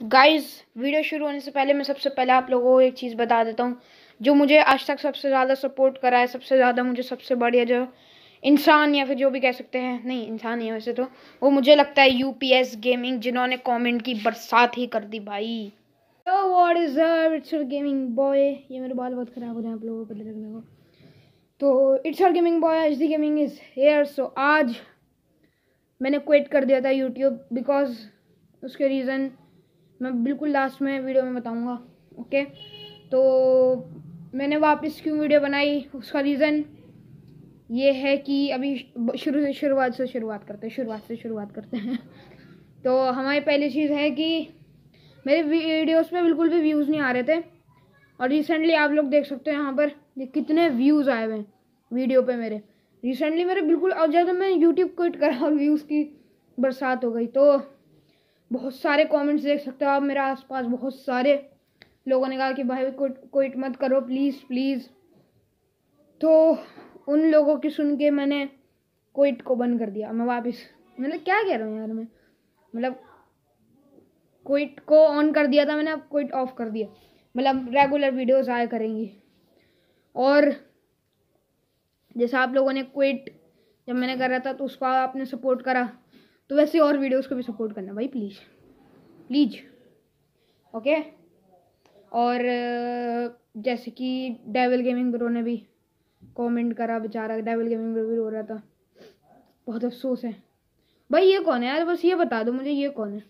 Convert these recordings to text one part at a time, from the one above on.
Guys video शुरू होने से पहले मैं सबसे पहले आप लोगों को एक चीज़ बता देता हूँ। जो मुझे आज तक सबसे ज़्यादा सपोर्ट करा है, सबसे ज़्यादा मुझे सबसे बढ़िया जो इंसान या फिर जो भी कह सकते हैं, नहीं, इंसान ही है वैसे तो वो मुझे लगता है यूपीएस गेमिंग जिन्होंने कमेंट की बरसात ही कर दी भाई। What is it's gaming boy ये मेरे बाल बहुत ख़राब हो रहे हैं आप लोगों को पता लगने को तो it's R gaming boy H the gaming is here so आज मैंने क्विट कर दिया था यूट्यूब बिकॉज़ उसके रीज़न मैं बिल्कुल लास्ट में वीडियो में बताऊँगा ओके तो मैंने वापस क्यों वीडियो बनाई? उसका रीज़न ये है कि अभी शुरू से शुरुआत से शुरुआत करते हैं, शुरुआत से शुरुआत करते हैं। तो हमारी पहली चीज़ है कि मेरे वीडियोस में बिल्कुल भी व्यूज़ नहीं आ रहे थे। और रिसेंटली आप लोग देख सकते हो यहाँ पर, ये कितने व्यूज़ आए हुए हैं वीडियो पे मेरे। रिसेंटली मेरे बिल्कुल और जब मैं यूट्यूब क्विट करा और व्यूज़ की बरसात हो गई तो बहुत सारे कमेंट्स देख सकते हो आप मेरे आसपास, बहुत सारे। लोगों ने कहा कि भाई क्विट मत करो प्लीज़ प्लीज़ तो उन लोगों की सुन के मैंने क्विट को बंद कर दिया। मैं वापस मतलब क्या कह रहा हूँ यार मैं? मतलब क्विट को ऑन कर दिया था मैंने, अब क्विट ऑफ़ कर दिया। मतलब रेगुलर वीडियोस आया करेंगी। और जैसे आप लोगों ने क्विट जब मैंने करा था तो उसको आपने सपोर्ट करा। तो वैसे और वीडियोस को भी सपोर्ट करना भाई प्लीज़ प्लीज़ ओके और जैसे कि डेवल गेमिंग ब्रो ने भी कमेंट करा बेचारा डेवल गेमिंग ब्रो भी रो रहा था। बहुत अफसोस है। भाई ये कौन है यार? बस ये बता दो मुझे, ये कौन है?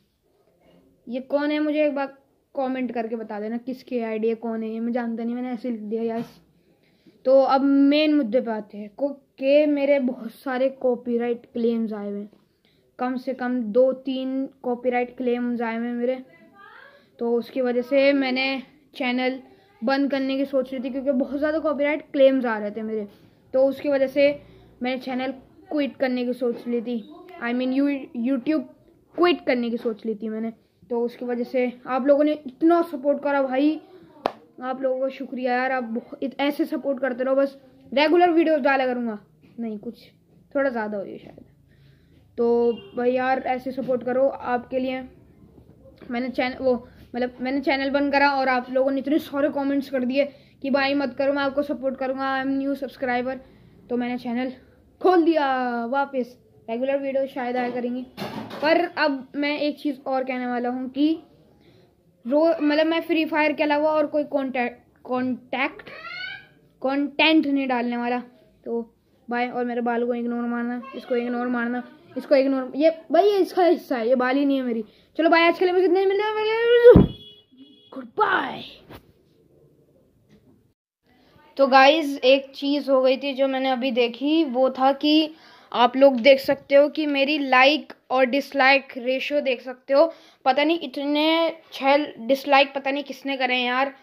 ये कौन है? मुझे एक बार कमेंट करके बता देना किसके आइडिया कौन है, ये मैं जानता नहीं, मैंने ऐसे लिख दिया यार। तो अब मेन मुद्दे पे आते हैं। को मेरे बहुत सारे कॉपीराइट क्लेम्स आए हुए हैं। कम से कम दो तीन कॉपीराइट क्लेम्स आए हुए मेरे। तो उसकी वजह से मैंने चैनल बंद करने की सोच रही थी क्योंकि बहुत ज़्यादा कॉपीराइट क्लेम्स आ रहे थे मेरे। तो उसकी वजह से मैंने चैनल क्विट करने की सोच ली थी। I mean you YouTube quit करने की सोच ली थी मैंने। तो उसकी वजह से आप लोगों ने इतना सपोर्ट करा भाई। आप लोगों का शुक्रिया यार, आप ऐसे सपोर्ट करते रहो, बस रेगुलर वीडियोस डाला करूँगा। नहीं, कुछ थोड़ा ज़्यादा हो शायद। तो भाई यार, ऐसे सपोर्ट करो आपके लिए। मैंने चैनल वो मतलब मैंने चैनल बंद करा और आप लोगों ने इतने सारे कमेंट्स कर दिए कि भाई मत करो, मैं आपको सपोर्ट करूँगा। आई एम न्यू सब्सक्राइबर तो मैंने चैनल खोल दिया वापस। रेगुलर वीडियो शायद आया करेंगी। पर अब मैं एक चीज़ और कहने वाला हूँ कि रो मतलब मैं फ्री फायर के अलावा और कोई कॉन्टैक्ट कॉन्टैक्ट कॉन्टेंट नहीं डालने वाला। तो बाय और मेरे बाल को इग्नोर मारना, इसको इग्नोर मारना। इसको इग्नोर ये भाई, ये इसका हिस्सा है, ये बाली नहीं है मेरी। चलो भाई, आज के लिए मुझे इतने मिले गुड बाय तो गाइज़ एक चीज़ हो गई थी जो मैंने अभी देखी, वो था कि आप लोग देख सकते हो कि मेरी लाइक और डिसलाइक रेशियो देख सकते हो। पता नहीं इतने छह डिसलाइक पता नहीं किसने करे हैं यार।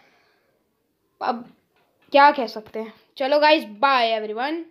अब क्या कह सकते हैं। चलो गाइज़ बाय एवरीवन